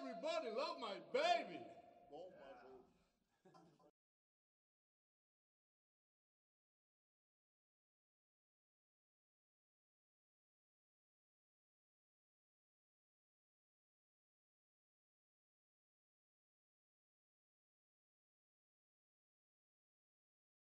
Everybody love my baby.